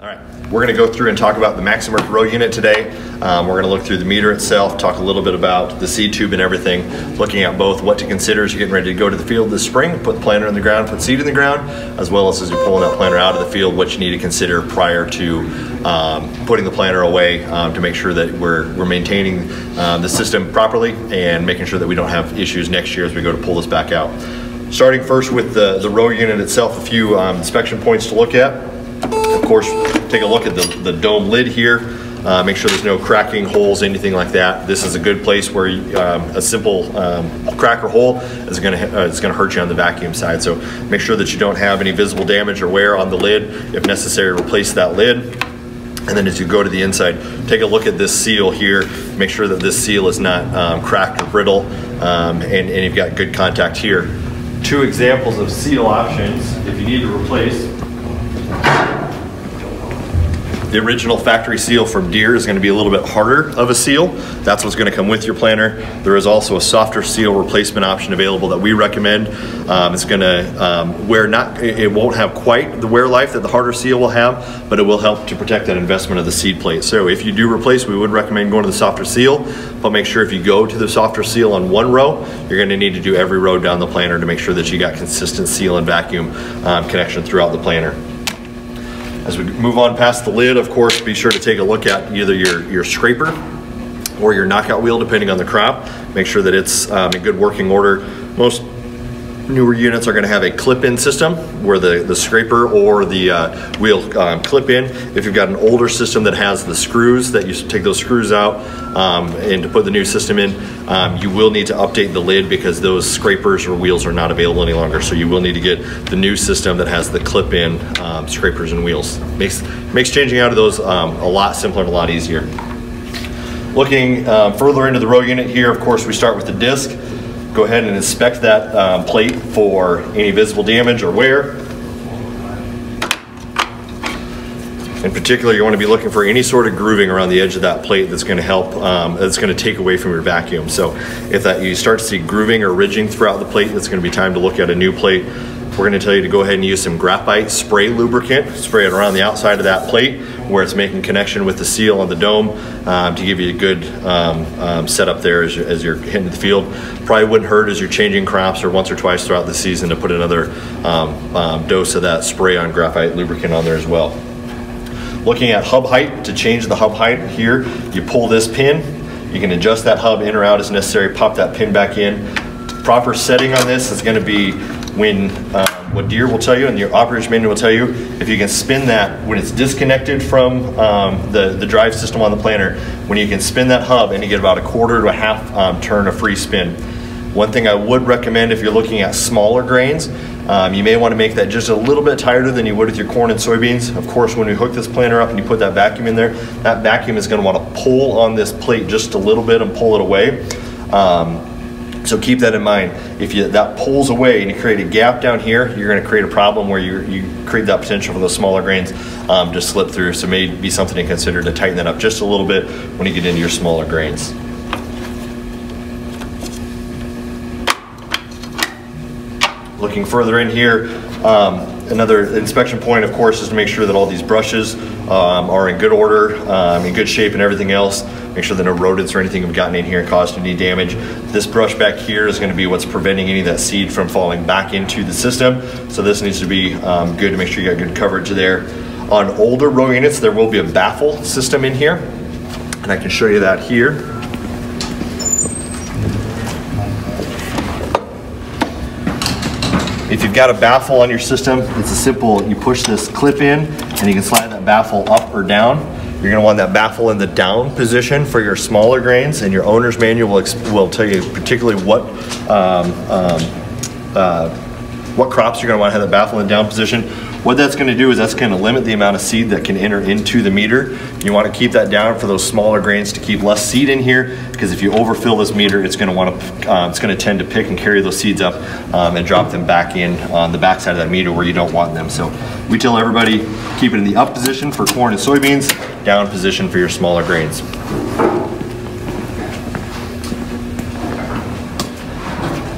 All right, we're going to go through and talk about the MaxEmerge row unit today. Um, we're going to look through the meter itself, talk a little bit about the seed tube and everything, looking at both what to consider as you're getting ready to go to the field this spring, put the planter in the ground, put seed in the ground, as well as as you're pulling that planter out of the field, what you need to consider prior to um, putting the planter away um, to make sure that we're, we're maintaining uh, the system properly and making sure that we don't have issues next year as we go to pull this back out. Starting first with the, the row unit itself, a few um, inspection points to look at. Course, take a look at the, the dome lid here. Uh, make sure there's no cracking holes, anything like that. This is a good place where um, a simple um, crack or hole is going to uh, it's going to hurt you on the vacuum side. So make sure that you don't have any visible damage or wear on the lid. If necessary, replace that lid. And then as you go to the inside, take a look at this seal here. Make sure that this seal is not um, cracked or brittle, um, and, and you've got good contact here. Two examples of seal options if you need to replace the original factory seal from Deere is going to be a little bit harder of a seal. That's what's going to come with your planter. There is also a softer seal replacement option available that we recommend. Um, it's going to um, wear not, it won't have quite the wear life that the harder seal will have, but it will help to protect that investment of the seed plate. So if you do replace, we would recommend going to the softer seal, but make sure if you go to the softer seal on one row, you're going to need to do every row down the planter to make sure that you got consistent seal and vacuum um, connection throughout the planter. As we move on past the lid, of course, be sure to take a look at either your, your scraper or your knockout wheel, depending on the crop. Make sure that it's um, in good working order. Most newer units are going to have a clip-in system where the, the scraper or the uh, wheel um, clip in. If you've got an older system that has the screws, that you take those screws out um, and to put the new system in, um, you will need to update the lid because those scrapers or wheels are not available any longer. So you will need to get the new system that has the clip-in um, scrapers and wheels. Makes, makes changing out of those um, a lot simpler and a lot easier. Looking uh, further into the row unit here, of course, we start with the disc go ahead and inspect that um, plate for any visible damage or wear. In particular, you want to be looking for any sort of grooving around the edge of that plate that's going to help, um, that's going to take away from your vacuum. So if that you start to see grooving or ridging throughout the plate, it's going to be time to look at a new plate. We're going to tell you to go ahead and use some graphite spray lubricant, spray it around the outside of that plate where it's making connection with the seal on the dome um, to give you a good um, um, setup there as, as you're hitting the field. Probably wouldn't hurt as you're changing crops or once or twice throughout the season to put another um, um, dose of that spray on graphite lubricant on there as well. Looking at hub height, to change the hub height here, you pull this pin, you can adjust that hub in or out as necessary, pop that pin back in. Proper setting on this is going to be when uh, what Deere will tell you and your operator's manual will tell you, if you can spin that when it's disconnected from um, the, the drive system on the planter, when you can spin that hub and you get about a quarter to a half um, turn of free spin. One thing I would recommend if you're looking at smaller grains, um, you may want to make that just a little bit tighter than you would with your corn and soybeans. Of course, when you hook this planter up and you put that vacuum in there, that vacuum is going to want to pull on this plate just a little bit and pull it away. Um, so keep that in mind. If you, that pulls away and you create a gap down here, you're going to create a problem where you, you create that potential for those smaller grains um, to slip through. So may be something to consider to tighten that up just a little bit when you get into your smaller grains. Looking further in here, um, another inspection point, of course, is to make sure that all these brushes um, are in good order, um, in good shape and everything else. Make sure that no rodents or anything have gotten in here and caused any damage. This brush back here is gonna be what's preventing any of that seed from falling back into the system. So this needs to be um, good to make sure you got good coverage there. On older row units, there will be a baffle system in here. And I can show you that here. If you've got a baffle on your system, it's a simple, you push this clip in and you can slide that baffle up or down. You're gonna want that baffle in the down position for your smaller grains and your owner's manual will, will tell you particularly what um, um, uh, what crops you're gonna wanna have the baffle in down position. What that's gonna do is that's gonna limit the amount of seed that can enter into the meter. You wanna keep that down for those smaller grains to keep less seed in here because if you overfill this meter, it's gonna wanna, uh, it's gonna tend to pick and carry those seeds up um, and drop them back in on the backside of that meter where you don't want them. So we tell everybody, keep it in the up position for corn and soybeans, down position for your smaller grains.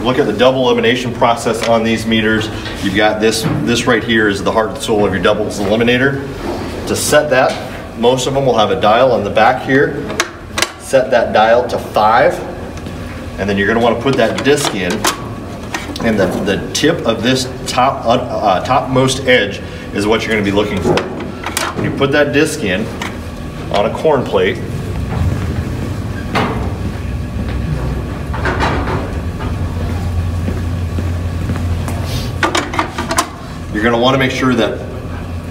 Look at the double elimination process on these meters. You've got this, this right here is the heart and soul of your doubles eliminator. to set that, most of them will have a dial on the back here. Set that dial to five, and then you're gonna wanna put that disc in, and the, the tip of this top, uh, uh, topmost edge is what you're gonna be looking for. When you put that disc in on a corn plate, you're gonna wanna make sure that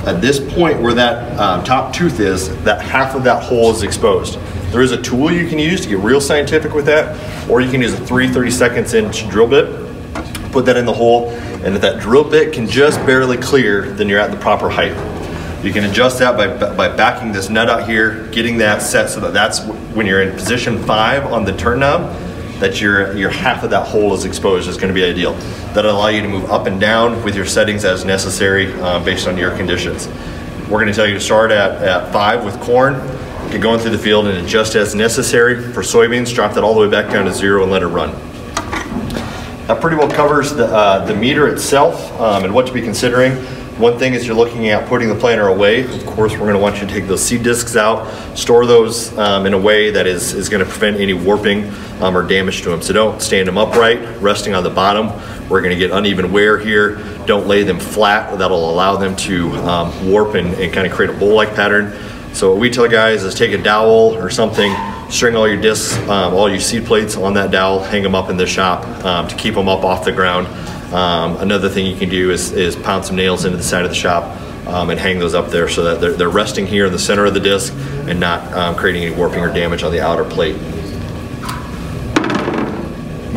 at this point where that um, top tooth is, that half of that hole is exposed. There is a tool you can use to get real scientific with that, or you can use a 3 30 seconds inch drill bit, put that in the hole, and if that drill bit can just barely clear, then you're at the proper height. You can adjust that by, by backing this nut out here, getting that set so that that's when you're in position five on the turn knob, that your, your half of that hole is exposed is going to be ideal. That'll allow you to move up and down with your settings as necessary uh, based on your conditions. We're going to tell you to start at, at five with corn, get going through the field and adjust as necessary. For soybeans, drop that all the way back down to zero and let it run. That pretty well covers the, uh, the meter itself um, and what to be considering. One thing is you're looking at putting the planter away. Of course, we're going to want you to take those seed discs out, store those um, in a way that is, is going to prevent any warping um, or damage to them. So don't stand them upright, resting on the bottom. We're going to get uneven wear here. Don't lay them flat. That'll allow them to um, warp and, and kind of create a bowl-like pattern. So what we tell guys is take a dowel or something, string all your discs, um, all your seed plates on that dowel, hang them up in the shop um, to keep them up off the ground. Um, another thing you can do is, is pound some nails into the side of the shop um, and hang those up there so that they're, they're, resting here in the center of the disc and not um, creating any warping or damage on the outer plate.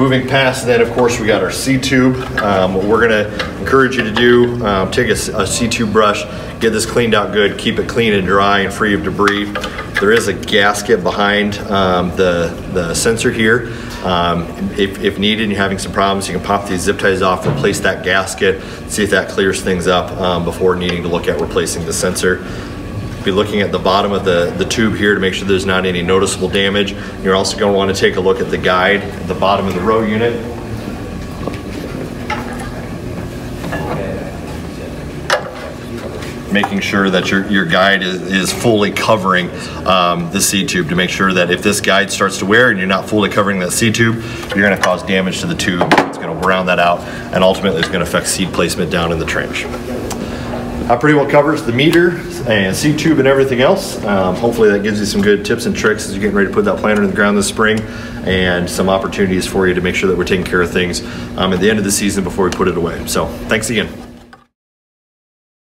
Moving past that, of course, we got our seed tube. Um, what we're gonna encourage you to do, um, take a, a seed tube brush, get this cleaned out good, keep it clean and dry and free of debris. There is a gasket behind um, the, the sensor here. Um, if, if, needed and you're having some problems, you can pop these zip ties off, replace that gasket, see if that clears things up um, before needing to look at replacing the sensor. Be looking at the bottom of the, the tube here to make sure there's not any noticeable damage. You're also going to want to take a look at the guide at the bottom of the row unit making sure that your, your guide is, is fully covering um, the seed tube to make sure that if this guide starts to wear and you're not fully covering that seed tube, you're going to cause damage to the tube. It's going to round that out and ultimately it's going to affect seed placement down in the trench. That pretty well covers the meter and seed tube and everything else. Um, hopefully that gives you some good tips and tricks as you're getting ready to put that planter in the ground this spring and some opportunities for you to make sure that we're taking care of things um, at the end of the season before we put it away. So thanks again.